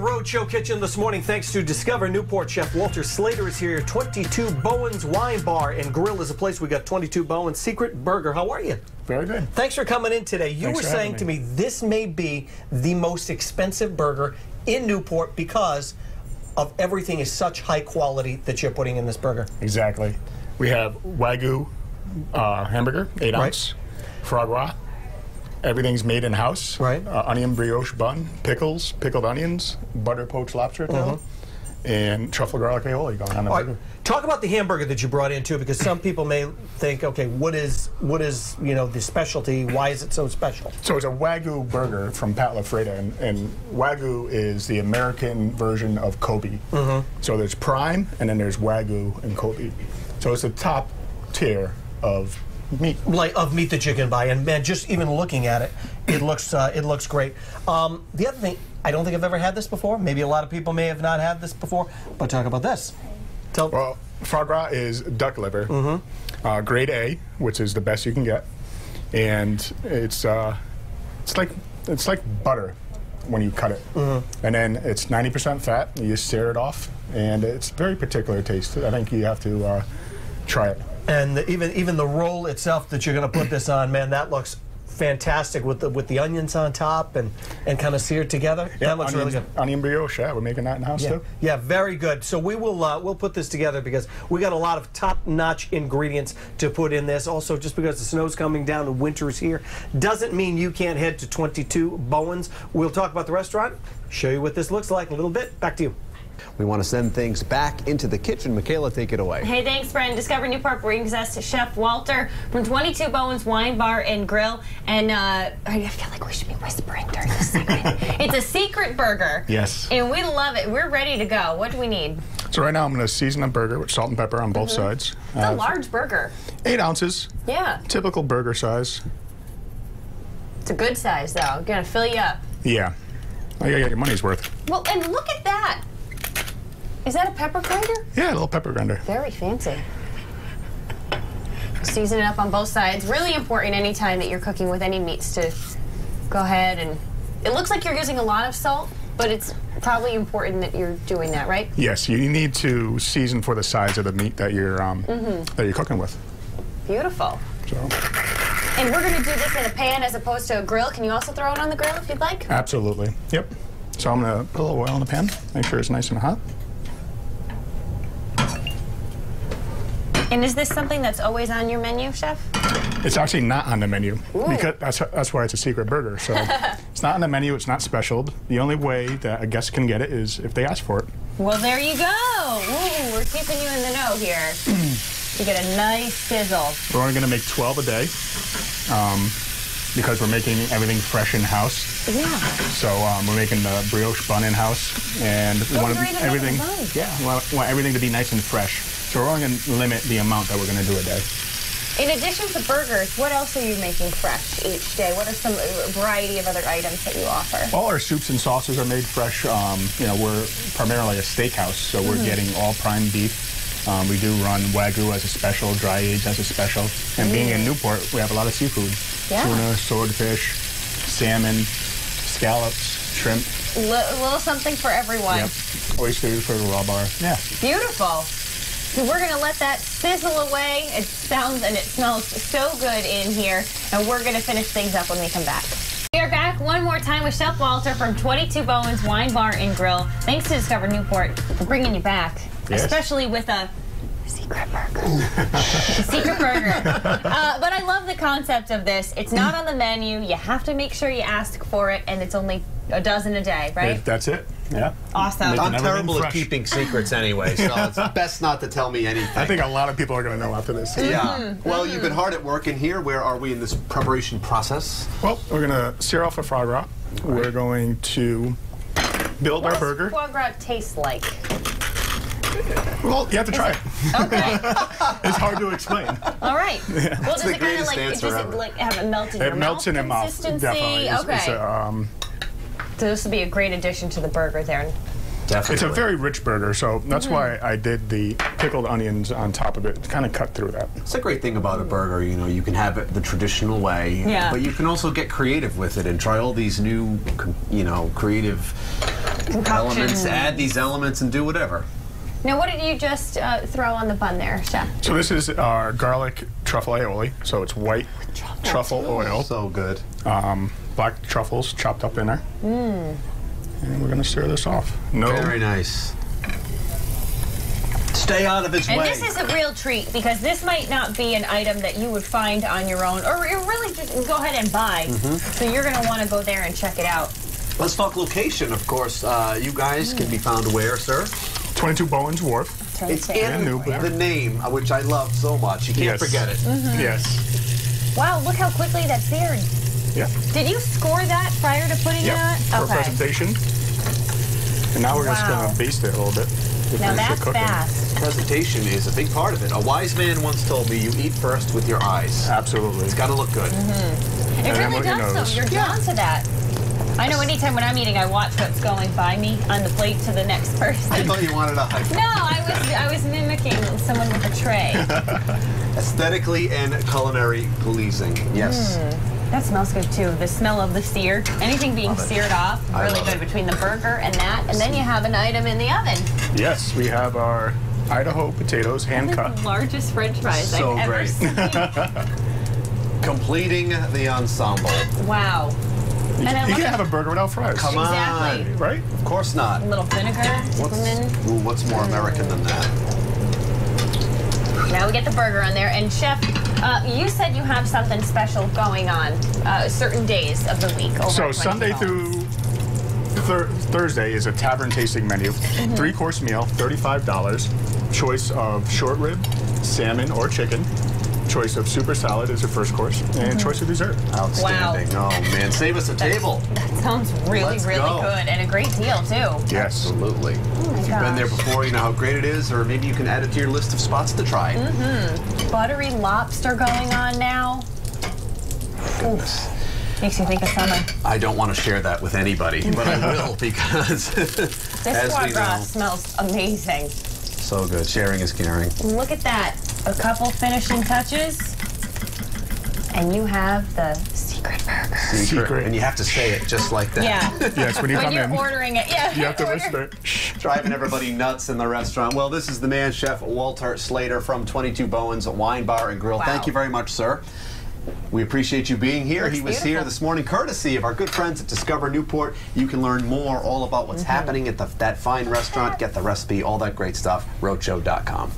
Rhode Show Kitchen this morning thanks to Discover Newport. Chef Walter Slater is here. 22 Bowen's Wine Bar and Grill is a place. We got 22 Bowen's Secret Burger. How are you? Very good. Thanks for coming in today. You Thanks were saying having to me this may be the most expensive burger in Newport because of everything is such high quality that you're putting in this burger. Exactly. We have Wagyu uh, hamburger, eight Right. ounce, foie gras. Everything's made in house. Right. Uh, onion brioche bun, pickles, pickled onions, butter poached lobster tail, and truffle garlic aioli going on the Mm-hmm. All right, talk about the hamburger that you brought in too, because some people may think, okay, what is what is you know the specialty? Why is it so special? So it's a Wagyu burger from Pat LaFrieda, and, and Wagyu is the American version of Kobe. Mm-hmm. So there's prime, and then there's Wagyu and Kobe. So it's the top tier of meat. like of meat that you can buy. And man, just even looking at it, it looks uh, it looks great. Um, the other thing, I don't think I've ever had this before. Maybe a lot of people may have not had this before. But talk about this. Tell. Well, foie gras is duck liver, Mm-hmm. uh, grade A, which is the best you can get, and it's uh, it's like it's like butter when you cut it, Mm-hmm. and then it's 90% fat. You just sear it off, and it's very particular taste. I think you have to uh, try it. And the, even even the roll itself that you're going to put this on, man, that looks fantastic with the with the onions on top and and kind of seared together. that looks onion, really good. Onion brioche, yeah, we're making that in house Yeah, too. yeah, very good. So we will uh, we'll put this together because we got a lot of top-notch ingredients to put in this. Also, just because the snow's coming down and winter is here, doesn't mean you can't head to 22 Bowens. We'll talk about the restaurant, show you what this looks like in a little bit. Back to you. We want to send things back into the kitchen. Michaela, take it away. Hey, thanks, Bren. Discover Newport brings us to Chef Walter from 22 Bowen's Wine Bar and Grill. And uh, I feel like we should be whispering during this segment. it's a secret burger. Yes. And we love it. We're ready to go. What do we need? So right now I'm going to season a burger with salt and pepper on both sides. Mm-hmm. It's a Uh, large burger. eight ounces, Yeah. typical burger size. It's a good size, though. Gonna fill you up. Yeah, oh, you get your money's worth. Well, and look at that. Is that a pepper grinder? Yeah, a little pepper grinder. Very fancy. Season it up on both sides. Really important anytime that you're cooking with any meats to go ahead and. It looks like you're using a lot of salt, but it's probably important that you're doing that, right? Yes, you need to season for the size of the meat that you're um, Mm-hmm. that you're cooking with. Beautiful. So And we're going to do this in a pan as opposed to a grill. Can you also throw it on the grill if you'd like? absolutely, yep. So I'm gonna put a little oil in the pan, make sure it's nice and hot. And is this something that's always on your menu, chef? It's actually not on the menu because that's that's why it's a secret burger. So it's not on the menu. It's not specialed. The only way that a guest can get it is if they ask for it. Well, there you go. Ooh, we're keeping you in the know here. you get a nice sizzle. We're only gonna make 12 a day um, because we're making everything fresh in house. Yeah. So um, we're making the brioche bun in house, and we want everything. making the bun. Yeah, we want, we want everything to be nice and fresh. So we're only going to limit the amount that we're going to do a day. In addition to burgers, what else are you making fresh each day? What are some uh, variety of other items that you offer? All our soups and sauces are made fresh. Um, you know, we're primarily a steakhouse, so we're getting all prime beef. Um, we do run wagyu as a special, dry aged as a special, and being in Newport, we have a lot of seafood: Mm. Yeah. tuna, swordfish, salmon, scallops, shrimp. L- a little something for everyone. Yep. Oysters for the raw bar. Yeah. Beautiful. So we're gonna let that sizzle away. It sounds and it smells so good in here, and we're gonna finish things up when we come back. We are back one more time with Chef Walter from 22 Bowens Wine Bar and Grill. Thanks to Discover Newport for bringing you back, Yes. especially with a secret burger. secret burger. Uh, but I love the concept of this. It's not on the menu. You have to make sure you ask for it, and it's only a dozen a day, right? That's it. Yeah. Awesome. Making I'm terrible at keeping secrets anyway, so it's best not to tell me anything. I think a lot of people are going to know after this. Yeah. Well, you've been hard at work in here. Where are we in this preparation process? Well, we're going to sear off a foie gras. We're going to build What our does burger. foie gras taste like? Well, you have to try it. Okay. It's hard to explain. All right. Well, does the it kind of like answer does it ever. like have it melt in It your melts mouth in your mouth. Definitely. It's- okay. it's a, um, so this would be a great addition to the burger there. Definitely. It's a very rich burger, so that's why I did the pickled onions on top of it to kind of cut through that. It's a great thing about a burger. You know, you can have it the traditional way, Yeah. but you can also get creative with it and try all these new, you know, creative elements. Add these elements and do whatever. Now, what did you just uh, throw on the bun there, Chef? So this is our garlic truffle aioli. So it's white truffle oil, So good. um, black truffles chopped up in there. Mm. And we're gonna stir this off. No, Very nice. Stay out of his And way. this is a real treat because this might not be an item that you would find on your own or you really just go ahead and buy. Mm-hmm. So you're going to want to go there and check it out. Let's talk location, of course. Uh, you guys can be found where, sir? 22 Bowens Wharf. It's in new, the name, uh, which I love so much. You can't Yes. forget it. Mm-hmm. Yes. Wow, look how quickly that seared. Yeah. Did you score that prior to putting Yep. that? For presentation. And now we're just gonna baste it a little bit. Now that's fast. Presentation is a big part of it. A wise man once told me you eat first with your eyes. Absolutely. It's got to look good. It And then really what your does though. You're drawn to that. I know anytime when I'm eating, I watch what's going by me on the plate to the next person. I thought you wanted a high No, I was I was mimicking someone with a tray. aesthetically and culinary pleasing. Yes. Hmm. That smells good too. The smell of the sear. Anything being seared off, really good it. between the burger and that. And then you have an item in the oven. Yes, we have our Idaho potatoes hand cut. The largest french fries So I've ever great. seen. Completing the ensemble. wow. And I You can't have a burger without fries. Come on. Right? Of course not. A little vinegar. What's, ooh, what's more American than that? now we get the burger on there. And chef, uh, you said you have something special going on uh, certain days of the week. Over So Sunday through thir- Thursday is a tavern tasting menu. Mm-hmm. Three course meal, $35. Choice of short rib, salmon, or chicken. Choice of super salad is your first course. Mm-hmm. And choice of dessert. Outstanding. Oh, man. Save us a table. That sounds really, Let's really go. good and a great deal too. Yes. Absolutely. Oh if you've been there before, you know how great it is, or maybe you can add it to your list of spots to try. Mm-hmm. Buttery lobster going on now. Goodness. Makes you think of summer. I don't want to share that with anybody, but I will because, This as foie we gras know, smells amazing. so good. Sharing is caring. Look at that. A couple finishing touches. And you have the secret burger. Secret. And you have to say it just like that. Yeah. Yes, when you when come you're in, ordering it. Yeah. you have to whisper. Shh. driving everybody nuts in the restaurant. Well, this is the man chef Walter Slater from 22 Bowens Wine Bar and Grill. Wow. Thank you very much, sir. We appreciate you being here. Looks he was here this morning, courtesy of our good friends at Discover Newport. You can learn more all about what's mm-hmm. happening at the, that fine restaurant, get the recipe, all that great stuff. RhodeShow.com.